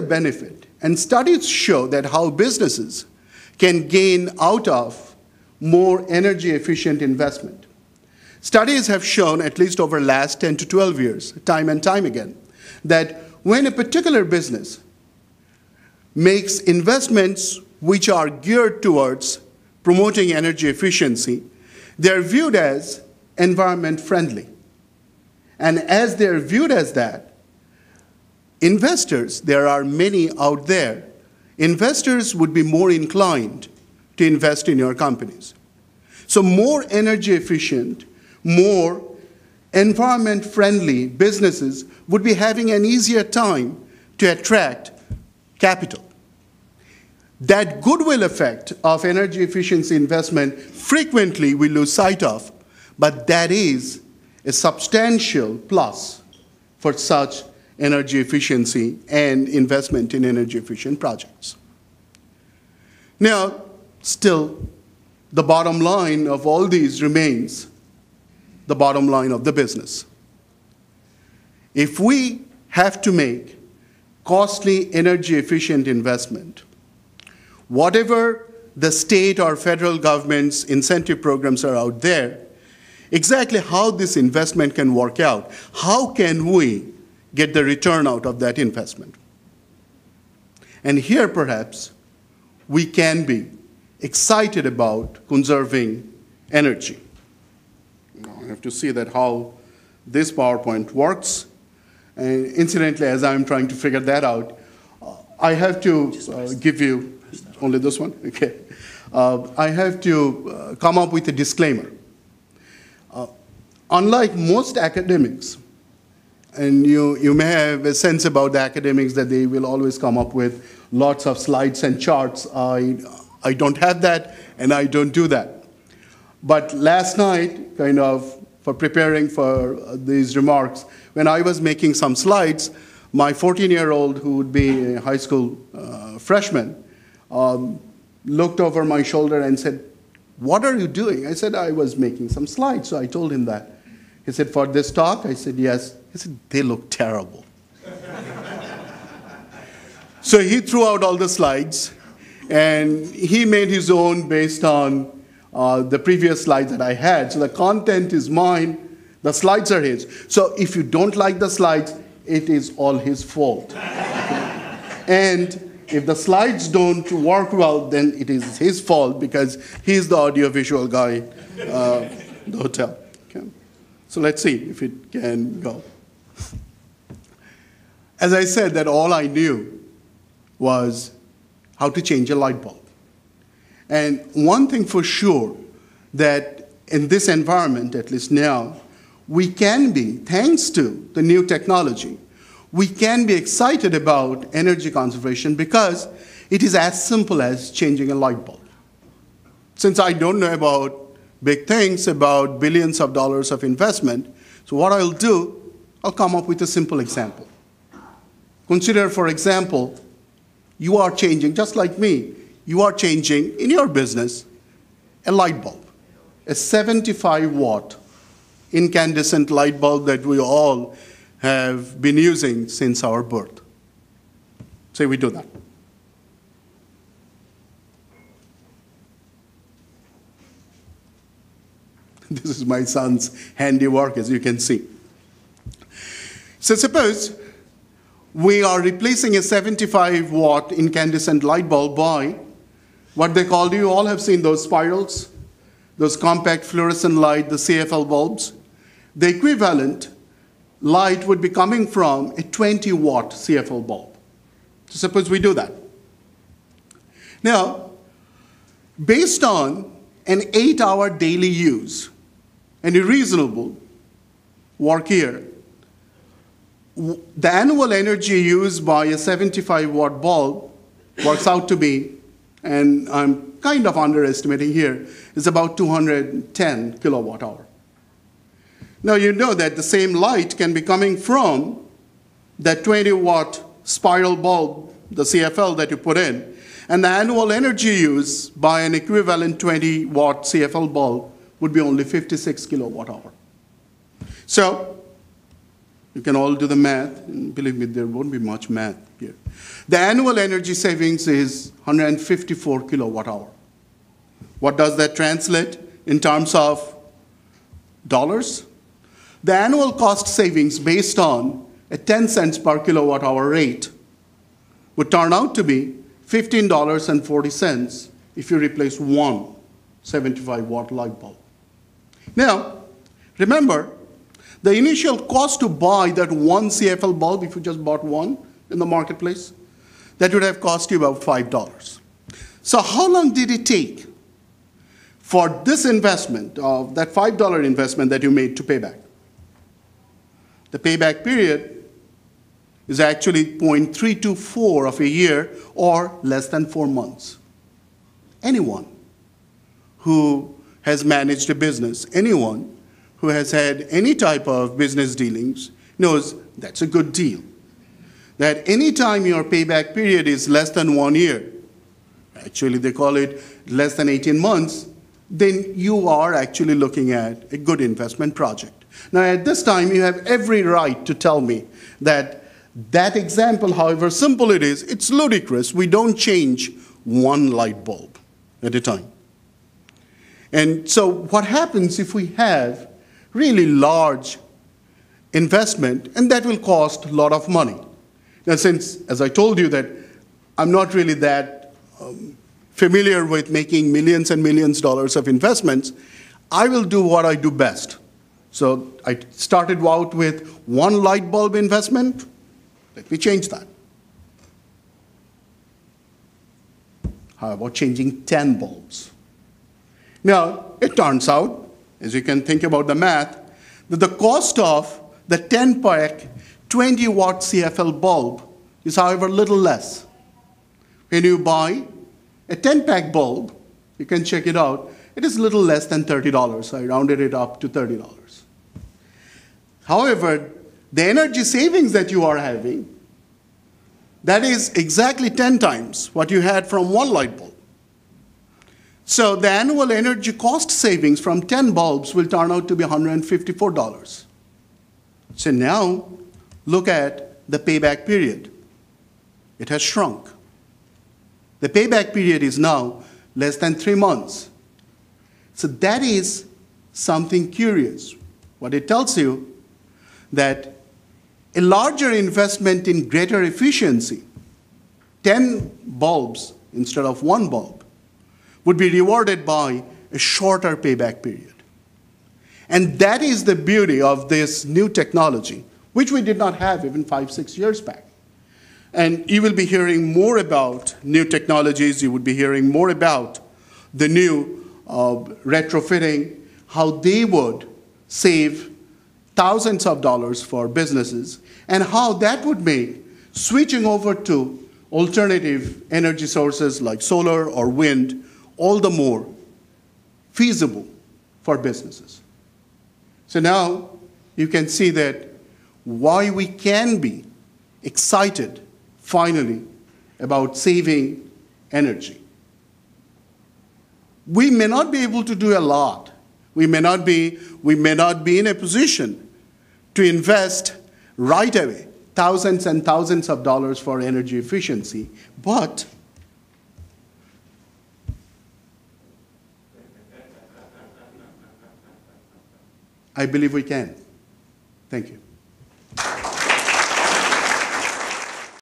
benefit, and studies show that how businesses can gain out of more energy efficient investment. Studies have shown, at least over the last 10 to 12 years, time and time again, that when a particular business makes investments which are geared towards promoting energy efficiency, they're viewed as environment friendly. And as they're viewed as that, investors, there are many out there, investors would be more inclined to invest in your companies. So more energy efficient, more environment friendly businesses would be having an easier time to attract capital. That goodwill effect of energy efficiency investment frequently we lose sight of, but that is a substantial plus for such energy efficiency and investment in energy efficient projects. Now, still, the bottom line of all these remains the bottom line of the business. If we have to make costly energy efficient investment, whatever the state or federal government's incentive programs are out there, exactly how this investment can work out. How can we get the return out of that investment? And here, perhaps, we can be excited about conserving energy. Now, I have to see that how this PowerPoint works. And incidentally, as I'm trying to figure that out, uh, I have to uh, give you only this one? Okay. Uh, I have to uh, come up with a disclaimer. Uh, unlike most academics, and you, you may have a sense about the academics that they will always come up with lots of slides and charts. I, I don't have that, and I don't do that. But last night, kind of for preparing for these remarks, when I was making some slides, my 14 year old, who would be a high school uh, freshman, um, looked over my shoulder and said, What are you doing? I said, I was making some slides. So I told him that. He said, For this talk? I said, Yes. He said, They look terrible. so he threw out all the slides and he made his own based on uh, the previous slides that I had. So the content is mine, the slides are his. So if you don't like the slides, it is all his fault. and if the slides don't work well, then it is his fault because he's the audiovisual guy, uh, the hotel. So let's see if it can go. As I said, that all I knew was how to change a light bulb. And one thing for sure that in this environment, at least now, we can be, thanks to the new technology, we can be excited about energy conservation because it is as simple as changing a light bulb. Since I don't know about big things, about billions of dollars of investment, so what I'll do, I'll come up with a simple example. Consider, for example, you are changing, just like me, you are changing in your business a light bulb, a 75 watt incandescent light bulb that we all have been using since our birth. Say we do that. This is my son's handiwork, as you can see. So suppose we are replacing a 75 watt incandescent light bulb by what they call, you all have seen those spirals, those compact fluorescent light, the CFL bulbs. The equivalent light would be coming from a 20 watt CFL bulb. So suppose we do that. Now, based on an eight hour daily use, any reasonable work here, the annual energy used by a 75 watt bulb works out to be, and I'm kind of underestimating here, is about 210 kilowatt hour. Now you know that the same light can be coming from that 20 watt spiral bulb, the CFL that you put in, and the annual energy use by an equivalent 20 watt CFL bulb would be only 56 kilowatt hour. So You can all do the math. And believe me, there won't be much math here. The annual energy savings is 154 kilowatt hour. What does that translate in terms of dollars? The annual cost savings based on a 10 cents per kilowatt hour rate would turn out to be $15.40 if you replace one 75 watt light bulb. Now, remember, the initial cost to buy that one CFL bulb, if you just bought one in the marketplace, that would have cost you about $5. So, how long did it take for this investment, of that $5 investment that you made to pay back? The payback period is actually 0.324 of a year or less than four months. Anyone who has managed a business, anyone who has had any type of business dealings knows that's a good deal. That any time your payback period is less than one year, actually they call it less than 18 months, then you are actually looking at a good investment project. Now, at this time, you have every right to tell me that that example, however simple it is, it's ludicrous. We don't change one light bulb at a time. And so, what happens if we have really large investment, and that will cost a lot of money? Now, since, as I told you, that I'm not really that um, familiar with making millions and millions of dollars of investments, I will do what I do best. So I started out with one light bulb investment. Let me change that. How about changing 10 bulbs? Now, it turns out, as you can think about the math, that the cost of the 10 pack 20 watt CFL bulb is, however, little less. When you buy a 10 pack bulb, you can check it out, it is a little less than $30. I rounded it up to $30. However, the energy savings that you are having, that is exactly 10 times what you had from one light bulb. So the annual energy cost savings from 10 bulbs will turn out to be $154. So now look at the payback period. It has shrunk. The payback period is now less than three months. So that is something curious. What it tells you that a larger investment in greater efficiency, 10 bulbs instead of one bulb, would be rewarded by a shorter payback period. And that is the beauty of this new technology, which we did not have even five, six years back. And you will be hearing more about new technologies, you would be hearing more about the new uh, retrofitting, how they would save thousands of dollars for businesses, and how that would make switching over to alternative energy sources like solar or wind all the more feasible for businesses. So now you can see that why we can be excited finally about saving energy. We may not be able to do a lot. We may not be, we may not be in a position to invest right away thousands and thousands of dollars for energy efficiency, but I believe we can. Thank you.